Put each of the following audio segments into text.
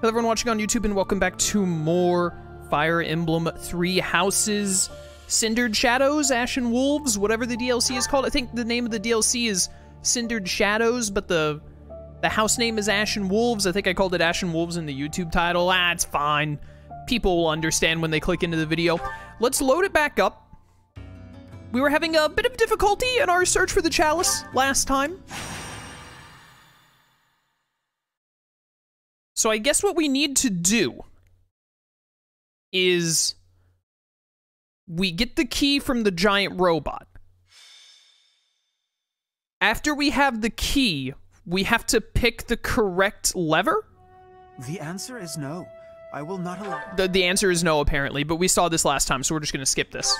Hello, everyone watching on YouTube, and welcome back to more Fire Emblem Three Houses, Cindered Shadows, Ashen Wolves, whatever the DLC is called. I think the name of the DLC is Cindered Shadows, but the the house name is Ashen Wolves. I think I called it Ashen Wolves in the YouTube title. Ah, it's fine. People will understand when they click into the video. Let's load it back up. We were having a bit of difficulty in our search for the chalice last time. So I guess what we need to do is we get the key from the giant robot. After we have the key, we have to pick the correct lever? The answer is no. I will not allow. The, the answer is no, apparently, but we saw this last time, so we're just going to skip this.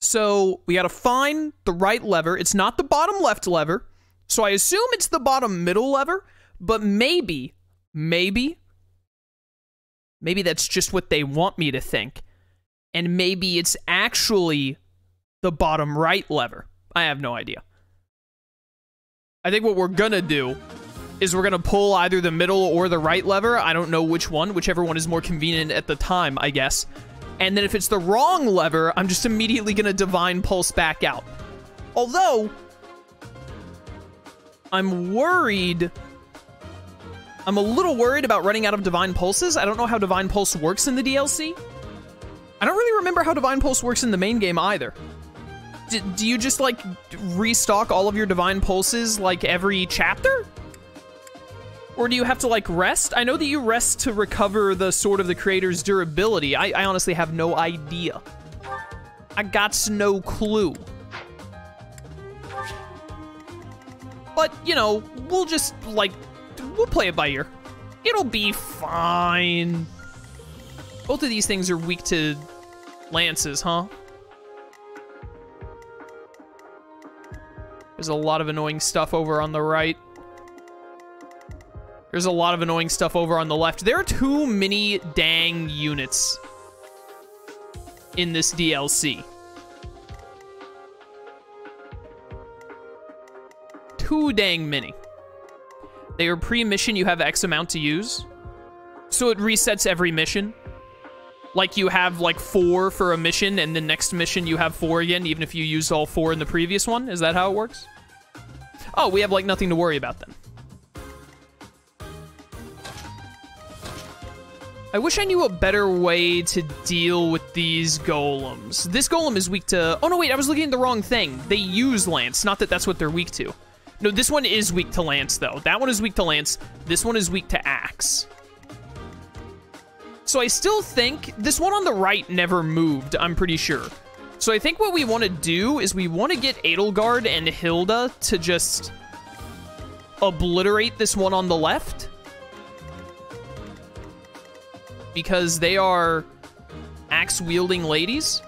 So we got to find the right lever. It's not the bottom left lever. So I assume it's the bottom middle lever, but maybe, maybe, maybe that's just what they want me to think. And maybe it's actually the bottom right lever. I have no idea. I think what we're gonna do is we're gonna pull either the middle or the right lever. I don't know which one, whichever one is more convenient at the time, I guess. And then if it's the wrong lever, I'm just immediately gonna Divine Pulse back out. Although, I'm worried. I'm a little worried about running out of Divine Pulses. I don't know how Divine Pulse works in the DLC. I don't really remember how Divine Pulse works in the main game either. D do you just, like, restock all of your Divine Pulses, like, every chapter? Or do you have to, like, rest? I know that you rest to recover the Sword of the Creator's durability. I, I honestly have no idea. I got no clue. But, you know, we'll just, like, we'll play it by ear. It'll be fine. Both of these things are weak to lances, huh? There's a lot of annoying stuff over on the right. There's a lot of annoying stuff over on the left. There are too many dang units in this DLC. Too dang many. They are pre-mission, you have X amount to use. So it resets every mission. Like you have like four for a mission, and the next mission you have four again, even if you used all four in the previous one. Is that how it works? Oh, we have like nothing to worry about then. I wish I knew a better way to deal with these golems. This golem is weak to... Oh, no, wait, I was looking at the wrong thing. They use Lance, not that that's what they're weak to. No, this one is weak to Lance, though. That one is weak to Lance. This one is weak to Axe. So I still think... This one on the right never moved, I'm pretty sure. So I think what we want to do is we want to get Edelgard and Hilda to just obliterate this one on the left. Because they are axe-wielding ladies.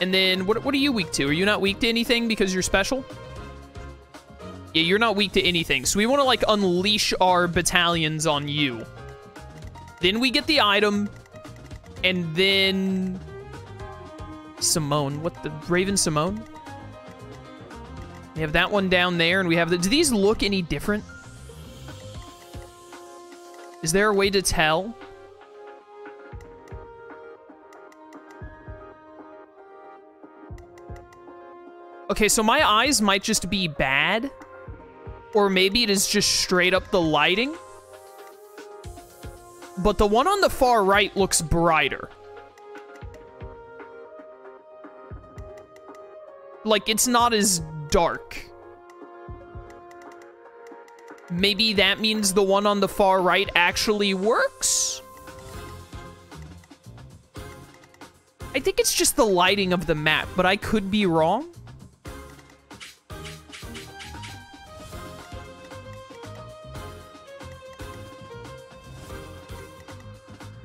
And then, what, what are you weak to? Are you not weak to anything because you're special? Yeah, you're not weak to anything. So we want to, like, unleash our battalions on you. Then we get the item. And then... Simone. What the... Raven Simone? We have that one down there, and we have the... Do these look any different? Is there a way to tell? Okay, so my eyes might just be bad. Or maybe it is just straight up the lighting. But the one on the far right looks brighter. Like, it's not as dark. Maybe that means the one on the far right actually works? I think it's just the lighting of the map, but I could be wrong.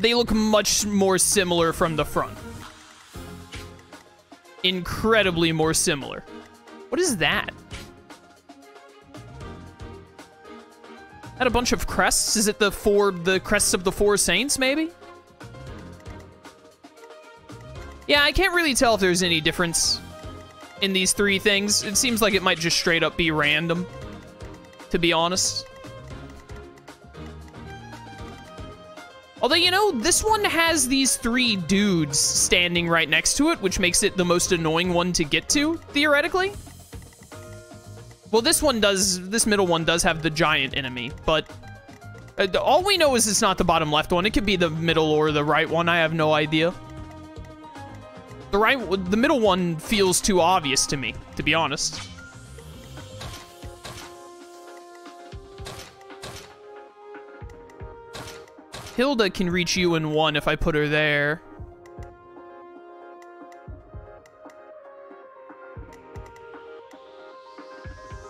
They look much more similar from the front. Incredibly more similar. What is that? Had a bunch of crests? Is it the four, the crests of the four saints, maybe? Yeah, I can't really tell if there's any difference in these three things. It seems like it might just straight up be random. to be honest. Although, you know, this one has these three dudes standing right next to it, which makes it the most annoying one to get to, theoretically. Well, this one does, this middle one does have the giant enemy, but uh, all we know is it's not the bottom left one. It could be the middle or the right one. I have no idea. The right, the middle one feels too obvious to me, to be honest. Hilda can reach you in one if I put her there.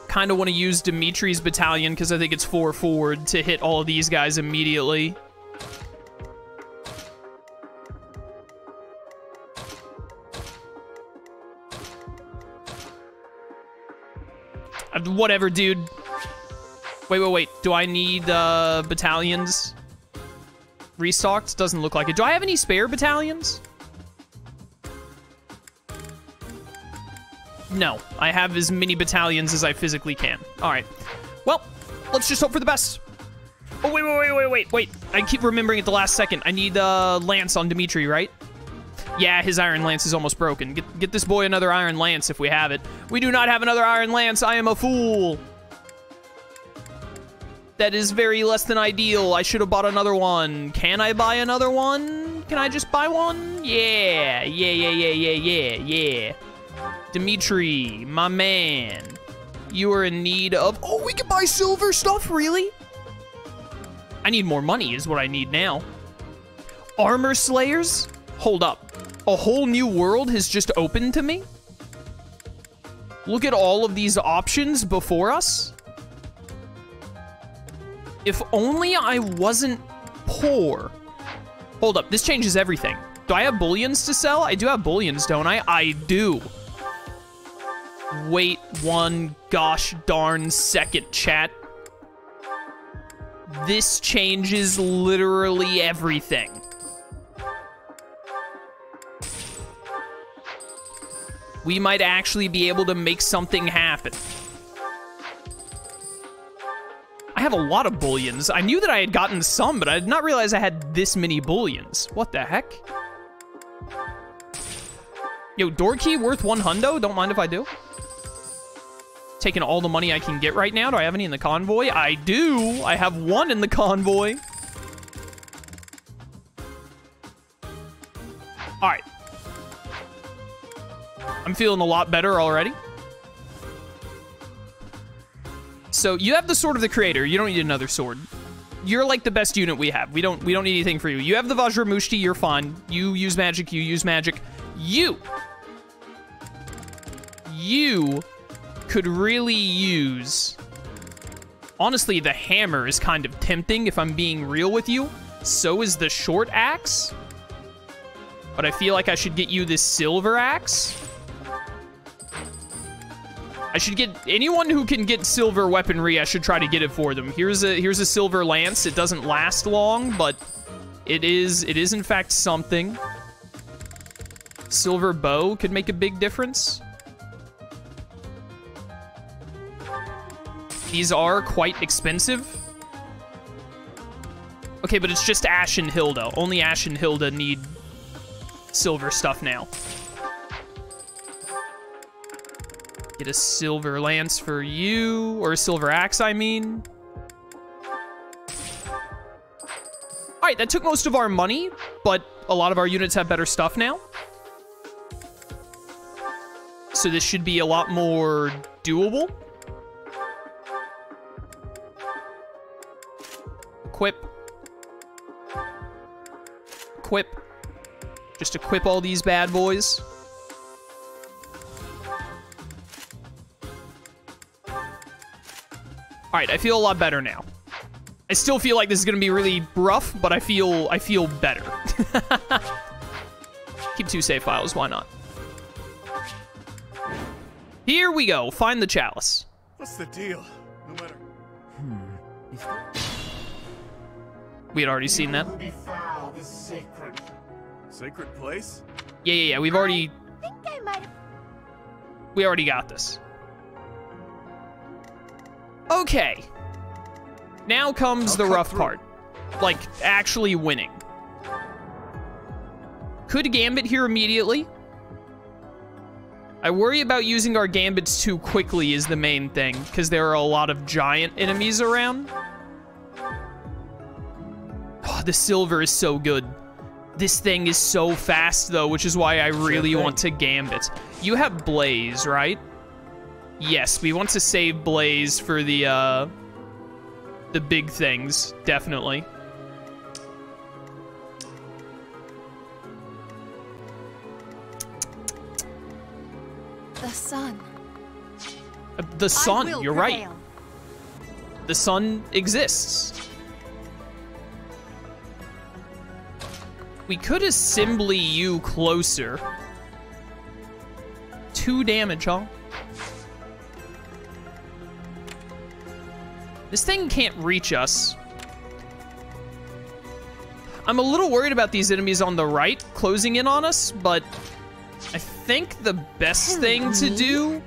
Kind of want to use Dimitri's battalion because I think it's 4 forward to hit all of these guys immediately. Whatever, dude. Wait, wait, wait. Do I need uh, battalions? Restocked? Doesn't look like it. Do I have any spare battalions? No, I have as many battalions as I physically can. All right. Well, let's just hope for the best. Oh, wait, wait, wait, wait, wait, wait. I keep remembering at the last second. I need uh, Lance on Dimitri, right? Yeah, his Iron Lance is almost broken. Get, get this boy another Iron Lance if we have it. We do not have another Iron Lance. I am a fool. That is very less than ideal. I should have bought another one. Can I buy another one? Can I just buy one? Yeah, yeah, yeah, yeah, yeah, yeah, yeah. Dimitri, my man. You are in need of... Oh, we can buy silver stuff, really? I need more money is what I need now. Armor Slayers? Hold up. A whole new world has just opened to me? Look at all of these options before us. If only I wasn't poor. Hold up, this changes everything. Do I have bullions to sell? I do have bullions, don't I? I do. Wait one gosh darn second, chat. This changes literally everything. We might actually be able to make something happen. I have a lot of bullions. I knew that I had gotten some, but I did not realize I had this many bullions. What the heck? Yo, door key worth one hundo? Don't mind if I do. Taking all the money I can get right now. Do I have any in the convoy? I do. I have one in the convoy. All right. I'm feeling a lot better already. So you have the sword of the creator. You don't need another sword. You're like the best unit we have. We don't we don't need anything for you. You have the Vajramushti, you're fine. You use magic, you use magic. You you could really use Honestly, the hammer is kind of tempting if I'm being real with you. So is the short axe. But I feel like I should get you this silver axe. I should get anyone who can get silver weaponry. I should try to get it for them. Here's a here's a silver lance. It doesn't last long, but it is it is in fact something. Silver bow could make a big difference. These are quite expensive. Okay, but it's just Ash and Hilda. Only Ash and Hilda need silver stuff now. Get a silver lance for you, or a silver axe, I mean. All right, that took most of our money, but a lot of our units have better stuff now. So this should be a lot more doable. Equip. Equip. Just equip all these bad boys. All right, I feel a lot better now. I still feel like this is gonna be really rough, but I feel I feel better. Keep two save files, why not? Here we go. Find the chalice. What's the deal? No matter. Hmm. We had already seen that. Be is sacred. Sacred place? Yeah, yeah, yeah. We've already I think I might have. we already got this. Okay. Now comes I'll the rough through. part. Like, actually winning. Could Gambit here immediately. I worry about using our Gambits too quickly is the main thing, because there are a lot of giant enemies around. Oh, the silver is so good. This thing is so fast, though, which is why I really want to Gambit. You have Blaze, right? Yes, we want to save Blaze for the, uh... The big things, definitely. The sun. Uh, The sun, you're right. The sun exists. We could assembly you closer. Two damage, huh? This thing can't reach us. I'm a little worried about these enemies on the right closing in on us, but I think the best thing to do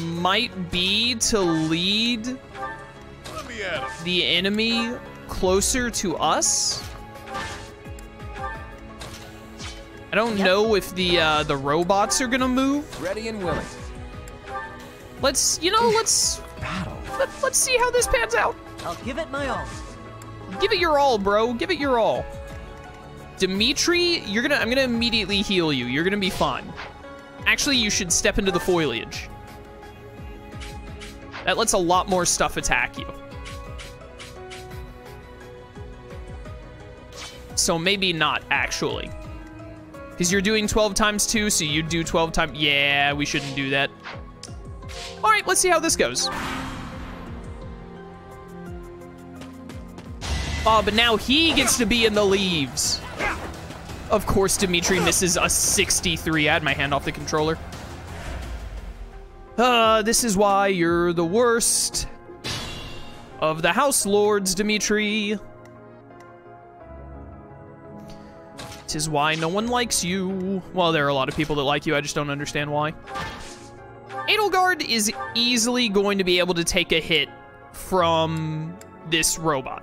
might be to lead Let me at him. the enemy closer to us. I don't know if the uh, the robots are gonna move. Ready and willing. Let's, you know, let's Battle. let, let's see how this pans out. I'll give it my all. Give it your all, bro. Give it your all. Dimitri, you're gonna. I'm gonna immediately heal you. You're gonna be fine. Actually, you should step into the foliage. That lets a lot more stuff attack you. So maybe not actually. Because you're doing 12 times 2, so you do 12 times. Yeah, we shouldn't do that. All right, let's see how this goes. Oh, but now he gets to be in the leaves. Of course, Dimitri misses a 63. I had my hand off the controller. Uh, this is why you're the worst of the House Lords, Dimitri. Tis why no one likes you. Well, there are a lot of people that like you, I just don't understand why. Edelgard is easily going to be able to take a hit from this robot.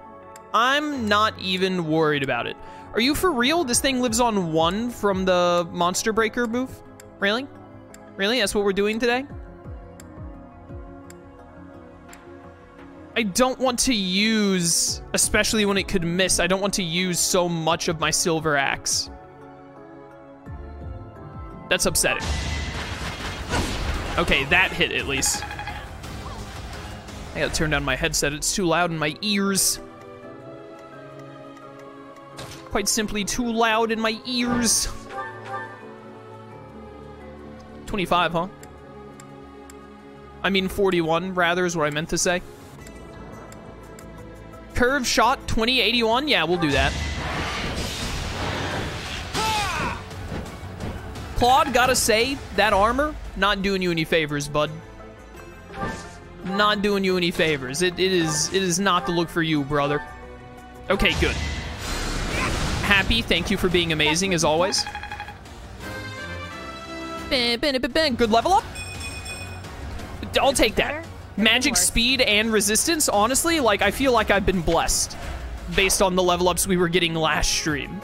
I'm not even worried about it. Are you for real? This thing lives on one from the Monster Breaker move? Really? Really? That's what we're doing today? I don't want to use, especially when it could miss, I don't want to use so much of my Silver Axe. That's upsetting. Okay, that hit at least. I gotta turn down my headset, it's too loud in my ears. Quite simply too loud in my ears. 25, huh? I mean 41, rather, is what I meant to say. Curve shot 2081? Yeah, we'll do that. Claude, gotta say, that armor, not doing you any favors, bud. Not doing you any favors. It, it is it is not the look for you, brother. Okay, good. Thank you for being amazing as always. Good level up. I'll take that. Magic speed and resistance, honestly, like I feel like I've been blessed based on the level ups we were getting last stream.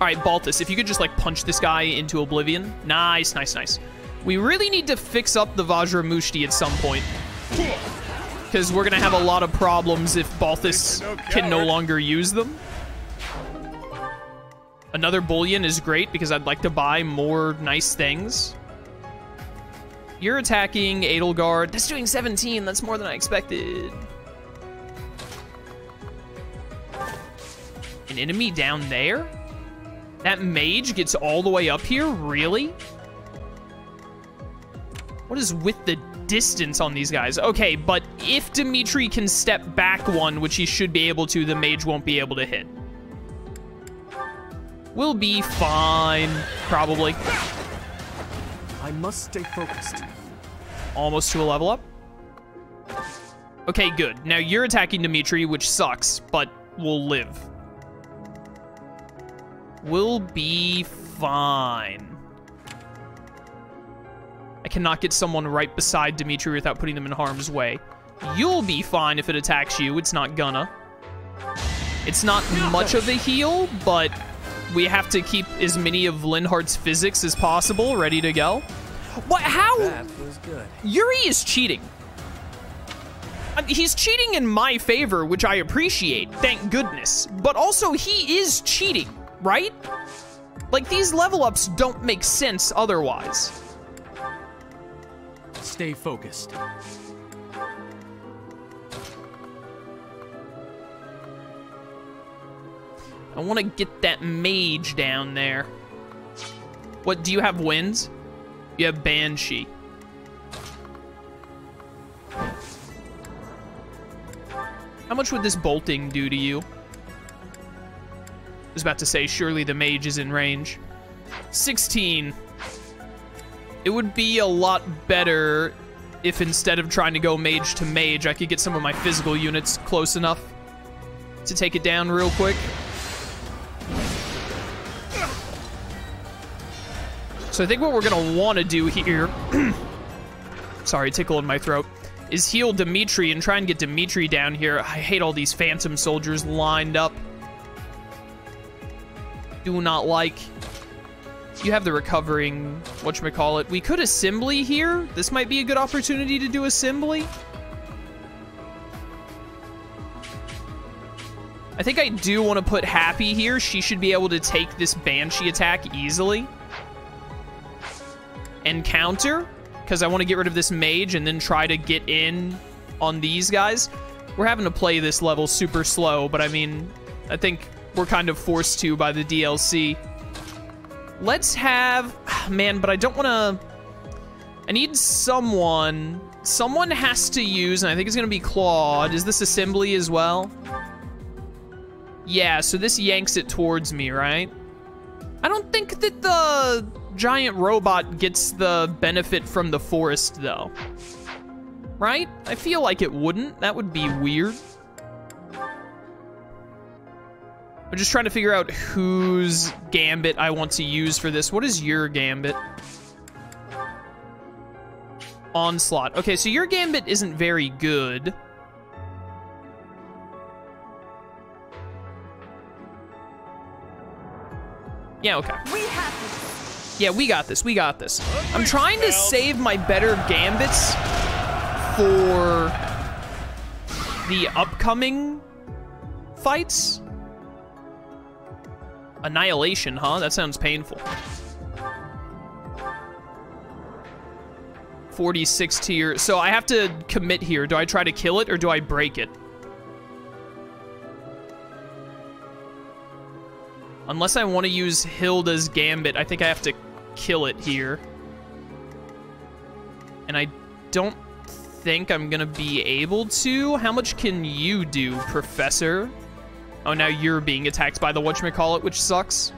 All right, Balthus, if you could just like punch this guy into oblivion. Nice, nice, nice. We really need to fix up the Vajramushti at some point. Because we're going to have a lot of problems if Balthus can no longer use them. Another bullion is great because I'd like to buy more nice things. You're attacking Edelgard. That's doing 17. That's more than I expected. An enemy down there? That mage gets all the way up here? Really? What is with the distance on these guys? Okay, but if Dimitri can step back one, which he should be able to, the mage won't be able to hit. We'll be fine, probably. I must stay focused. Almost to a level up. Okay, good. Now you're attacking Dimitri, which sucks, but we'll live. We'll be fine. I cannot get someone right beside Dimitri without putting them in harm's way. You'll be fine if it attacks you. It's not gonna. It's not much of a heal, but we have to keep as many of Linhardt's physics as possible ready to go. What? How? That was good. Yuri is cheating. Uh, He's cheating in my favor, which I appreciate, thank goodness. But also, he is cheating, right? Like, these level ups don't make sense otherwise. Stay focused. I want to get that mage down there. What, do you have winds? You have Banshee. How much would this bolting do to you? I was about to say, surely the mage is in range. 16. It would be a lot better if instead of trying to go mage to mage, I could get some of my physical units close enough to take it down real quick. So I think what we're gonna want to do here, sorry, tickle in my throat, is heal Dimitri and try and get Dimitri down here. I hate all these phantom soldiers lined up. Do not like. You have the recovering, whatchamacallit. We could assembly here. This might be a good opportunity to do assembly. I think I do want to put Hapi here. She should be able to take this Banshee attack easily. And counter, because I want to get rid of this mage and then try to get in on these guys. We're having to play this level super slow, but I mean, I think we're kind of forced to by the DLC. Let's have... Man, but I don't want to... I need someone... Someone has to use, and I think it's going to be Claude. Is this assembly as well? Yeah, so this yanks it towards me, right? I don't think that the giant robot gets the benefit from the forest, though. Right? I feel like it wouldn't. That would be weird. I'm just trying to figure out whose gambit I want to use for this. What is your gambit? Onslaught. Okay, so your gambit isn't very good. Yeah, okay. Yeah, we got this. We got this. I'm trying to save my better gambits for the upcoming fights. Annihilation, huh? That sounds painful. 46 tier. So I have to commit here. Do I try to kill it or do I break it? Unless I want to use Hilda's Gambit, I think I have to kill it here. And I don't think I'm going to be able to. How much can you do, Professor? Oh, now you're being attacked by the whatchamacallit, which sucks.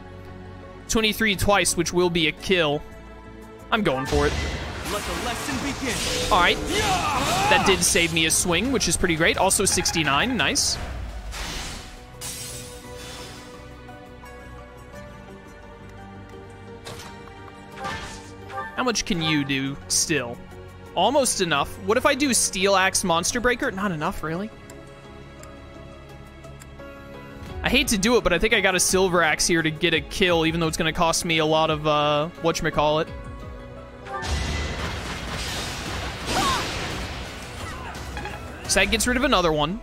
23 twice, which will be a kill. I'm going for it. Let the lesson begin. All right. That did save me a swing, which is pretty great. Also 69, nice. How much can you do still? Almost enough. What if I do Steel Axe Monster Breaker? Not enough, really. I hate to do it, but I think I got a Silver Axe here to get a kill, even though it's going to cost me a lot of, uh, whatchamacallit. So that gets rid of another one.